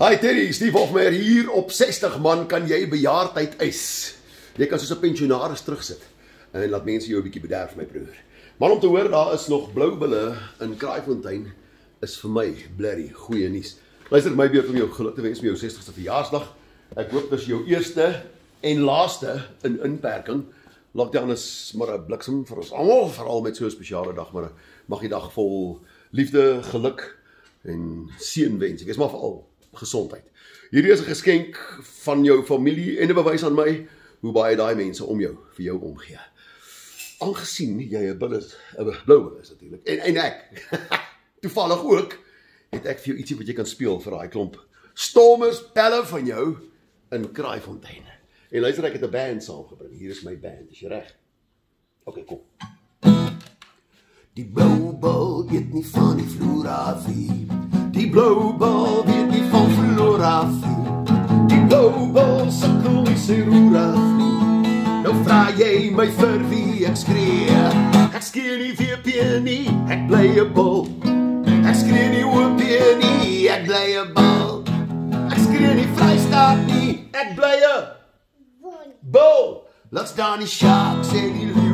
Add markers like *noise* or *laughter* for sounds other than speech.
Hi Terry, Steve Hofmeyer hier op 60 man kan jy bejaardheid eis. Jy kan soos 'n pensionaris terugsit en laat mense jou 'n bietjie bederf my broer. Maar om te hoor daar is nog blou bulle in Kraaifontein is vir my blerry goeie nuus. Luister my beurt om jou geluk te wens met jou 60ste verjaarsdag. Ek hoop dis jou eerste en laaste in inperking. Lockdown is maar 'n bliksem vir ons almal, veral met so 'n spesiale dag, maar mag die dag vol liefde, geluk en seën wens. Ek is maar veral gesondheid. Hierdie is 'n geskenk van jou familie en 'n bewys aan my hoe baie daai mense om jou vir jou omgee. Aangesien jy 'n bil is, 'n blou bil is natuurlik. En en ek *laughs* toevallig ook het ek vir jou ietsie wat jy kan speel vir daai klomp stormers pelle van jou in Kraaifontein. En luister ek het 'n band saamgebring. Hier is my band, is jy reg? OK, kom. Die blou bil weet nie van die vloer af nie. Die blou bil weet Vra jy my vir wie ek skree. Ek skree nie vir pie nie, ek bly 'n bil. Ek skree nie oor pie nie, ek bly 'n bil. Ek skree nie vrystaat nie, ek bly 'n bil. Let's down die sharks en die